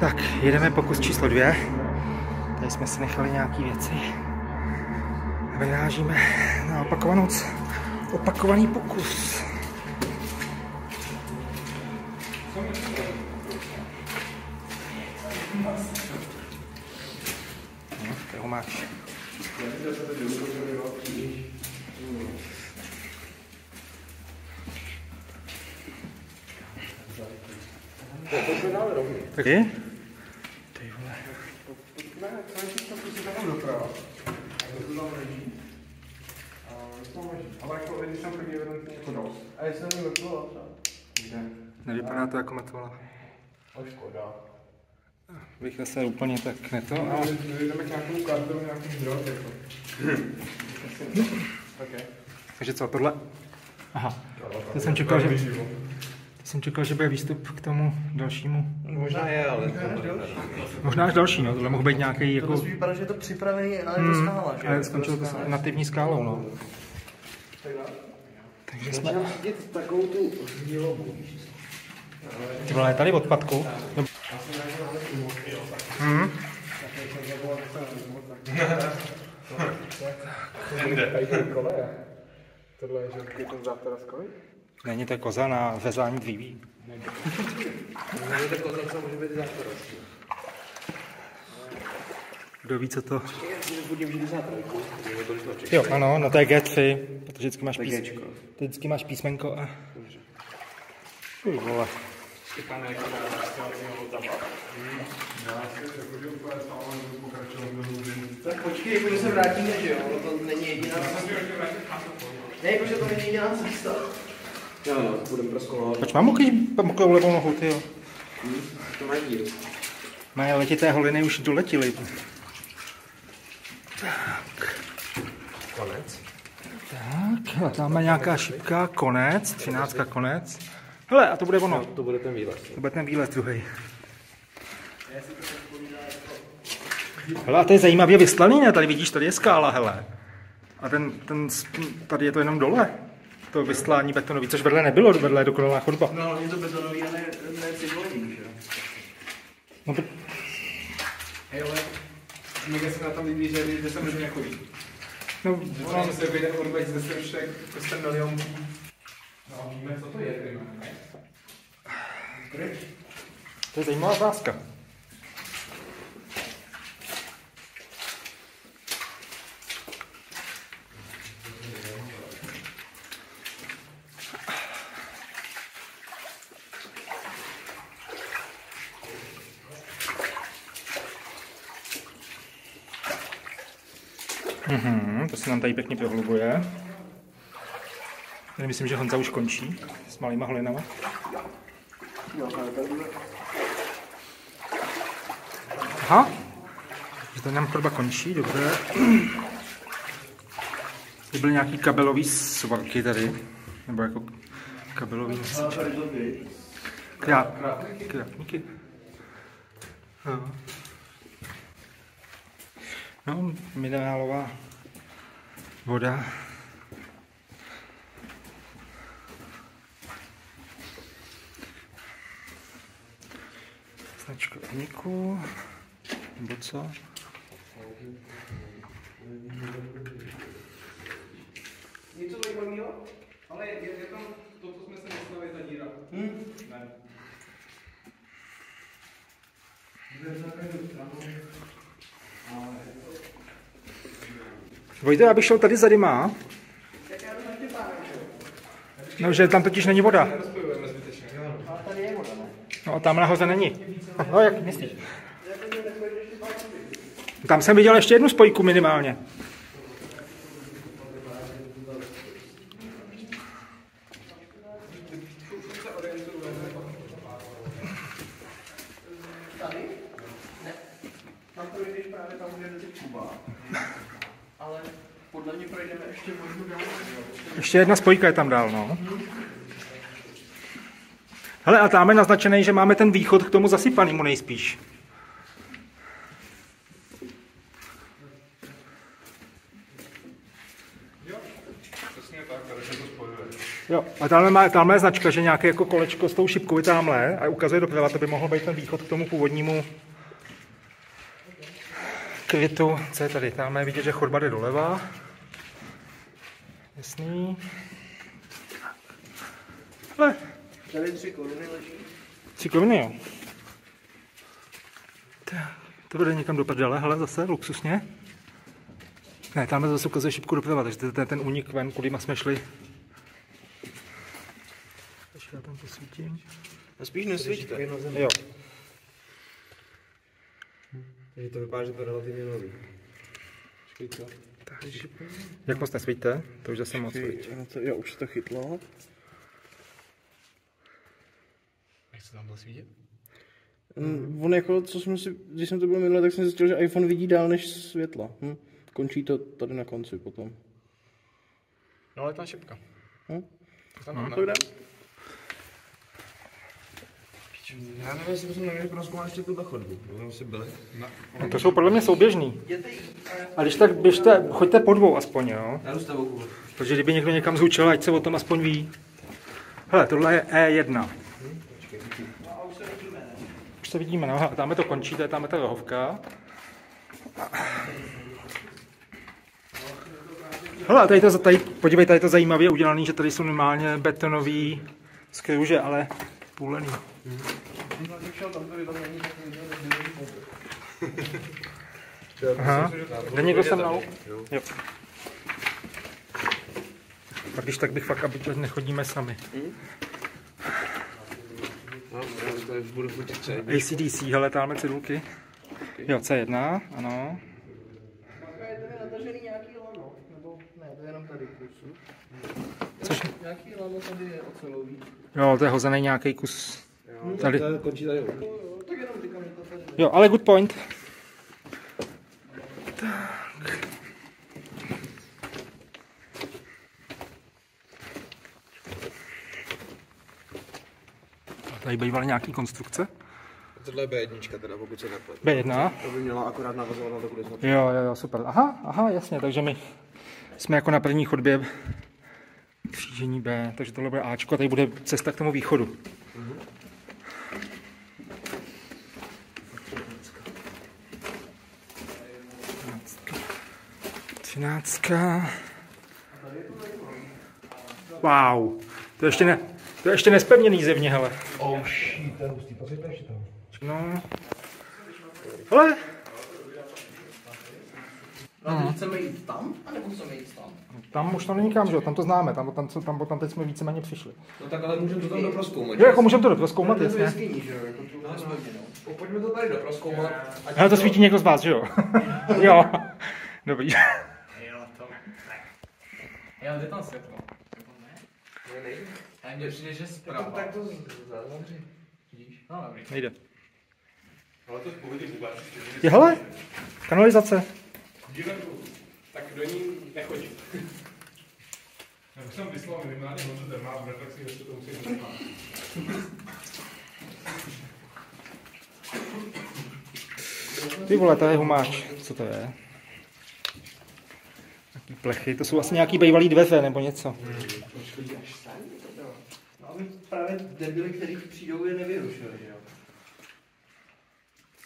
Tak, jedeme pokus číslo dvě. Tady jsme si nechali nějaké věci. Vyrážíme na opakovanou, opakovaný pokus. No, toho máš. Taky? Ty vole. Ale jako když jsem první evidentně jako dost. A jestli mi vrtula třeba? Nevypadá to jako metola. O škoda. Bych zase úplně tak ne to, ale... Ale jdeme k nějakému kartu, nějaký drog, jako. Okay. Takže co, tohle? Aha, to jsem čekal, že, to jsem čekal, že bude výstup k tomu dalšímu. Možná je, ale Možná až další, no, tohle mohl být nějaký to jako... musí vypadat, že je to připravený, ale je to skála, že? Ale skončilo to s nativní skálou, no. Takže jsme... vidět takovou tu hnilobu. Ty vole, je tady odpadku. Hmm. Tohle je, že ten zátaraskový? Není to koza na vezání dříví. Není to koza, co může být. Kdo ví, co to... Budím žít zátor. Jo, ano, no to je G3, protože vždycky máš, pís... Vždycky máš písmenko a... Ty vole. Tak počkej, jako se vrátíme, že jo? To není jediná cesta. Ne, jakože to není jediná cesta. Jo, no, budeme proskoumávat. Proč mám mokrý, mokrou levou nohu, ty jo? To mají díl. Mé letité holiny už doletily. Tak. Konec. Tak, a tam máme nějaká šipka, konec, třináctka, konec. Hele, a to bude ono. To bude ten výlet. To bude ten výlet druhý. Hele, a to je zajímavě vyslaný, ne? Tady vidíš, tady je skála, hele. A ten, ten, tady je to jenom dole. To vyslání betonový, což vedle nebylo, vedle je dokonalá chodba. No, je to betonový, ale ne civilní, že jo? No, to- Hej, ale mega se na tom líbí, že že se mezi nechodí. no, Ono se vyjde urbex ze stršek, to jste milion. No a víme, co to je, ty to je zajímavá otázka. Mhm, to se nám tady pěkně prohlubuje. Tady myslím, že Honza už končí s malýma holinama. Aha, že tady nám chodba končí, dobře. Tady byly nějaký kabelový svaky tady, nebo jako kabelový nosiče. Krát, krátníky. No, minerálová voda. Značka uniku. Nebo co? Něco zajímavého? Ale je, je tam to, co jsme se mysleli, ta díra. Hmm? Ne. Vojte, já bych šel tady za dyma. No, že tam totiž není voda. No a tam nahoře není. No, jak myslíš? Tam jsem viděl ještě jednu spojku minimálně. Tady? Ne. Tam projdeš právě tam, kde jde ty Kuba. Ale podle mě projdeme ještě možná dál. Ještě jedna spojka je tam dál, no. Hele, a tam je naznačený, že máme ten východ k tomu zasypanému nejspíš. Jo, a tamhle má, tamhle je značka, že nějaké jako kolečko s tou šipkou je tamhle a ukazuje doprava, to by mohl být ten východ k tomu původnímu kvitu. Co je tady? Tamhle je vidět, že chodba jde doleva. Jasný. Hele, Tady tři koruny leží. tři koruny, jo. Tak, to bude někam do prdele, hele, zase luxusně. Ne, tamhle zase ukazuje šipku doprava, takže to je ten únik ven, kudy jsme šli. Takže já tam posvítím. A spíš nesvíťte. Jo. Takže to vypadá, že to je relativně nový. Jak moc nesvíte? To už zase moc svítí. To, jo, už to chytlo. Jak se tam to svítit? Mm, on jako, co jsem si, když jsem to byl minule, tak jsem zjistil, že iPhone vidí dál než světla. Hm? Končí to tady na konci potom. No ale ta šipka. Hm? Tam No, to jdem. Já nevím, jestli bychom neměli prozkoumat ještě tuhle chodbu. Už si byli. No, to jsou podle mě souběžný. A když tak běžte, choďte po dvou aspoň, jo? Já jdu s tebou. Protože kdyby někdo někam zhučil, ať se o tom aspoň ví. Hele, tohle je E1. Už se vidíme, no, tam to končí, to je tam ta rohovka. Hele, tady to, tady, podívej, tady je to zajímavě udělané, že tady jsou normálně betonový skruže, ale půlený. Aha, jde někdo se mnou? Jo. A když tak bych fakt, aby ať nechodíme sami. No, to ACDC, hele, tamhle cedulky. Jo, C1, ano. Je tady natažený nějaký lano? Nebo ne, to je jenom tady kus. Což? Nějaký lano tady je ocelový. Jo, to je hozený nějaký kus. Tady. končí tady. Tak jenom říkám, že to tady Jo, ale good point. Tak. Tady bývaly nějaký konstrukce. Tohle je B1, teda, pokud se nepletu. B1. To by měla akorát navazovat na to, kde jsme Jo, jo, jo, super. Aha, aha, jasně, takže my jsme jako na první chodbě křížení B, takže tohle bude Ačko a tady bude cesta k tomu východu. Třináctka. Wow, to ještě ne, to je ještě nespevněný zevně, hele. Oh shit, to je hustý, pozvěte ještě tam. No. Hele, No, chceme jít tam, anebo chceme jít tam? Tam už to není kam, že jo? Tam to známe, tam, tam, tam, tam, tam teď jsme víceméně přišli. No tak ale můžeme to tam doproskoumat. Jo, jako můžeme to je jasně. jako tu no, no. Pojďme to tady doproskoumat. Ale to svítí někdo z vás, že jo? jo. Dobrý. Já, kde tam světlo? Nebo ne? Já mně přijde, že zprava. Tak to zavři. Vidíš? No dobrý. Nejde. Ale to v pohodě vůbec. Je hele, kanalizace. Tak do ní už jsem vyslal minimálně hodně si ještě to musím. Ty vole, to je humáč. Co to je? Jaký plechy, to jsou asi nějaký bývalý dveře nebo něco. No, aby právě debily, který přijdou, je nevyrušili, že jo.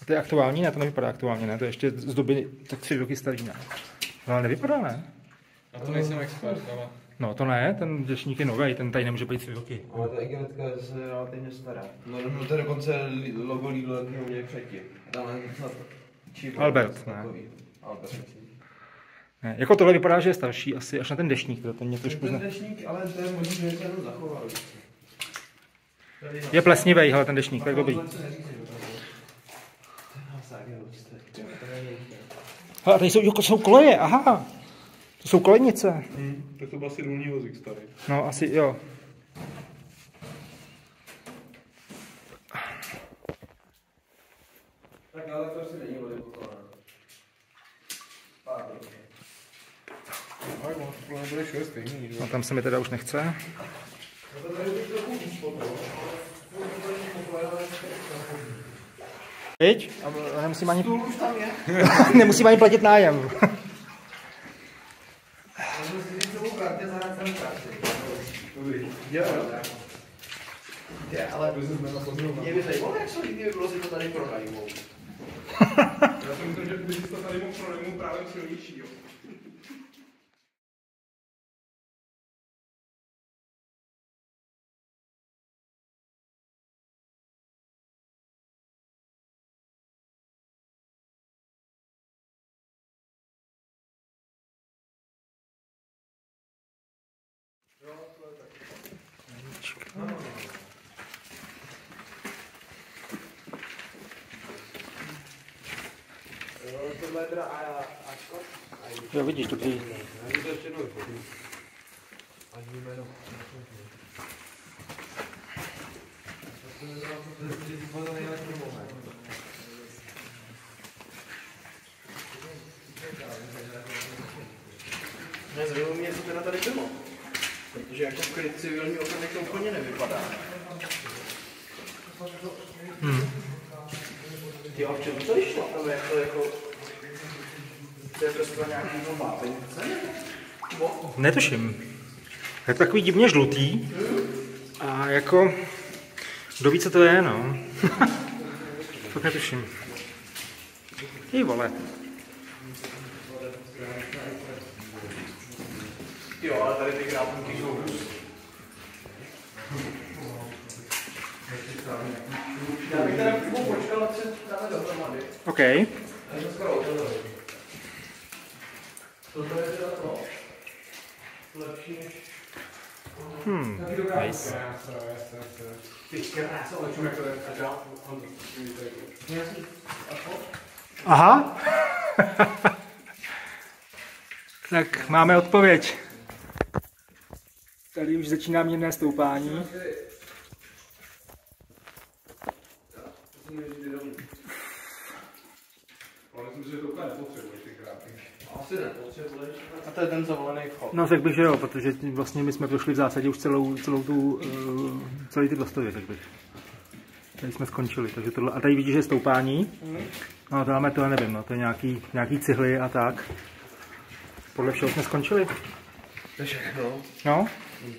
A to je aktuální? Ne, to nevypadá aktuálně, ne? To je ještě z doby tak tři roky starý, ne? No ale nevypadá, ne? Na to nejsem expert, ale... No to ne, ten dešník je nový, ten tady nemůže být tři roky. Ale ta igelitka je zase relativně stará. No, no to je dokonce logo Lidl, jaký ho měli předtím. Tam je Albert, ne? takový. Albert. Ne, jako tohle vypadá, že je starší, asi až na ten dešník, to ten mě trošku Ten dešník, ale to je možný, že se jenom zachoval. Je plesnivý, hele, ten dešník, tak dobrý. To je. To. Hele, a tady jsou, jo, jsou koleje, aha. To jsou kolejnice. Tak to byl asi důlní vozík starý. No, asi jo. Tak ale to asi není odevkované. Pár Ale ono to podle mě bude všude stejný, že? No, tam se mi teda už nechce. Viď? A a nemusím ani, už tam je. nemusím ani platit nájem. Jo, ale mě by zajímalo, jak jsou lidi bylo si to tady pronajmou. Já si myslím, že by si to tady mohl pronajmout právě silnější, jo. Jo, vidíš, dobrý. Ne, zajímalo mě, co teda tady bylo. Protože jako kryt civilní ochrany to úplně nevypadá. Hmm. A v čem to vyšlo? Nebo jak to jako... To je prostě nějaký to vápenice? Nebo? Netuším. Je to takový divně žlutý. A jako... Kdo ví, co to je, no. Fakt netuším. Ty vole. Jo, ale tady ty krápnky jsou hus. Já bych teda počkal, dáme dohromady. OK. Tohle je teda to. Lepší než... Hmm. Nice. Aha. tak máme odpověď. Tady už začíná mírné stoupání. Ale myslím si, že to úplně nepotřebuješ ty krápky. Asi nepotřebuješ. A to je ten zavolený vchod. No řekl bych, že jo, protože vlastně my jsme prošli v zásadě už celou, celou tu, uh, celý ty dostově, tak bych. Tady jsme skončili, takže tohle, a tady vidíš, že je stoupání. No to máme, tohle nevím, no, to je nějaký, nějaký cihly a tak. Podle všeho jsme skončili. To je všechno. No,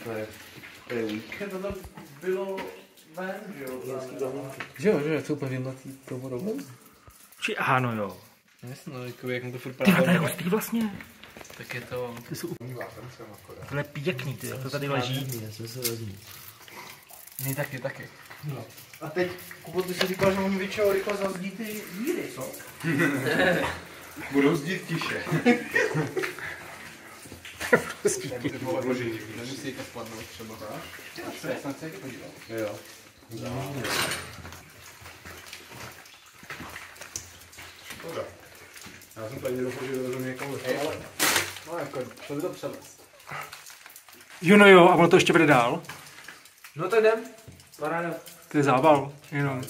To je... To je víkend, to bylo ven, že jo? Že jo, že to úplně vymletý tou vodou. či ano jo. Jasno, jako jak mu to furt Ty to je hustý vlastně. Tak je to... Ty jsou Vápem jsem akorát. tohle je pěkný, ty, jak to tady leží. Já jsem se vezmu. My taky, taky. A teď, Kubo, ty jsi říkal, že oni většinou rychle zazdí ty díry, co? Budou zdít tiše. Odložení. Nemusí to spadnout třeba. Já jsem se podíval. Jo. Škoda. Já jsem tady doufal, že dovedu někomu. No jako, šlo by to převést. Jo no jo, a ono to ještě bude dál. No tak jdem. Paráda. To je zával, jenom.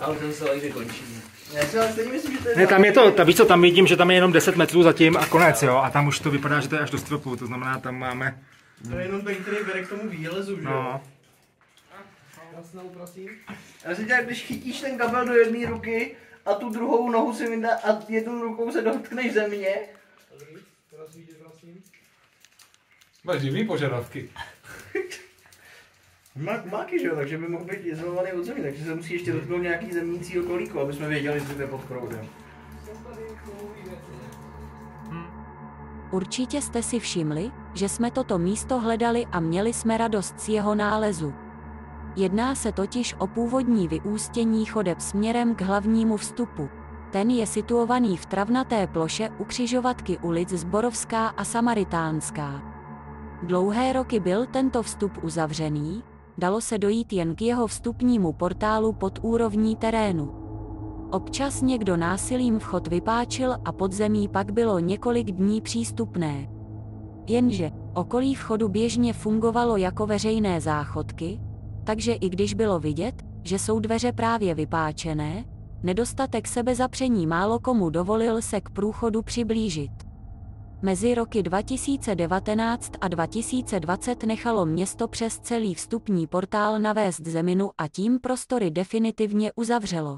Ale ten se lejde končí. Já si ale stejně myslím, že to je... Ne, tam je to, tam, víš co, tam vidím, že tam je jenom 10 metrů zatím a konec, jo, a tam už to vypadá, že to je až do stropu, to znamená, tam máme, To je jenom ten, který vede k tomu výlezu, že jo? no, Jasnou, prosím. Já si dělám, když chytíš ten kabel do jedné ruky a tu druhou nohu si vydá a jednou rukou se dotkneš země. Máš živý požadavky. Má, máky, že jo, takže by mohl být izolovaný od země, takže se musí ještě dotknout nějaký zemnící okolíku, aby jsme věděli, že to je pod kroudem. Určitě jste si všimli, že jsme toto místo hledali a měli jsme radost z jeho nálezu. Jedná se totiž o původní vyústění chodeb směrem k hlavnímu vstupu. Ten je situovaný v travnaté ploše u křižovatky ulic Zborovská a Samaritánská. Dlouhé roky byl tento vstup uzavřený, dalo se dojít jen k jeho vstupnímu portálu pod úrovní terénu. Občas někdo násilím vchod vypáčil a podzemí pak bylo několik dní přístupné. Jenže okolí vchodu běžně fungovalo jako veřejné záchodky, takže i když bylo vidět, že jsou dveře právě vypáčené, nedostatek sebezapření málo komu dovolil se k průchodu přiblížit. Mezi roky 2019 a 2020 nechalo město přes celý vstupní portál navést zeminu a tím prostory definitivně uzavřelo.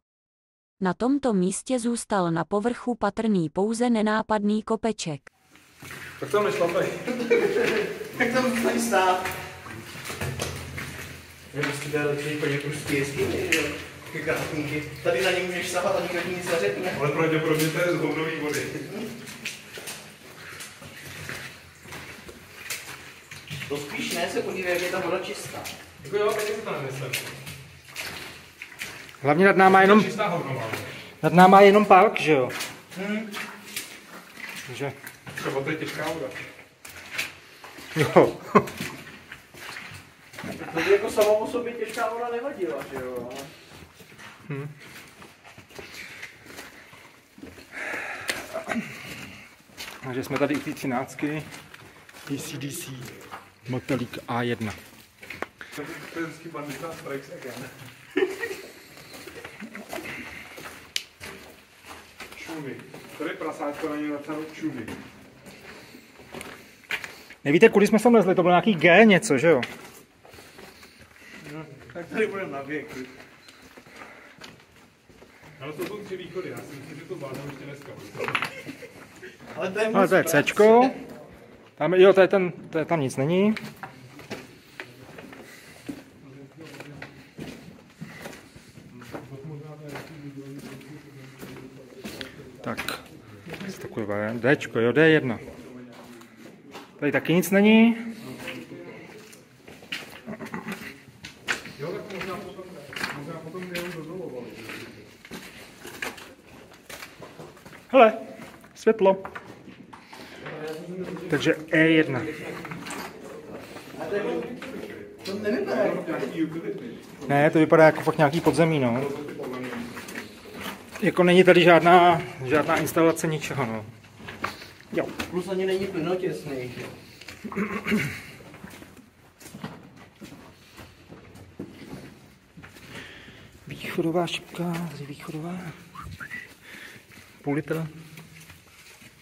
Na tomto místě zůstal na povrchu patrný pouze nenápadný kopeček. Tak to nešlapej. Jak tam zůstaň stát? Je prostě to lepší chodit prostě jeskyně. Tady na ně můžeš sahat a nikdo ti nic neřekne. Ale pravděpodobně to je z houbnový vody. To spíš ne, se podívej, jak je ta voda čistá. Jako jo, taky si to nemyslím. Hlavně nad náma jenom, Čistá hovnová. nad náma je jenom park, že jo? Hm. Takže, Třeba to je těžká voda. jo. To by jako samo o sobě těžká voda nevadila, že jo? ale- Takže jsme tady u té třináctky. ACDC. Motelík A1. To je vždycky bandita Strikes Again. Čuny. Tady prasátko na ně napsáno čuny. Nevíte, kudy jsme sem lezli? To bylo nějaký G něco, že jo? Tak tady budeme na věky. Ale to jsou tři východy, já si myslím, že to zvládnu ještě dneska. Ale to je Ale to je. Cčko. Tam, jo, to je ten, to je, tam nic není. Tak, takový variant. Dčko, jo, D1. Tady taky nic není. Jo, tak Nějaký utility. Ne, to vypadá jako fakt nějaký podzemí, no. Jako není tady žádná, žádná instalace ničeho, no. Jo. Plus ani není plynotěsný. jo? Východová šipka, východová. Půl litr.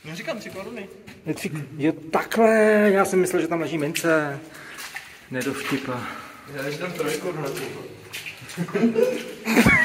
Já říkám tři koruny. Je tři, je takhle, já jsem myslel, že tam leží mince. Nedovštipa. Já říkám trojku na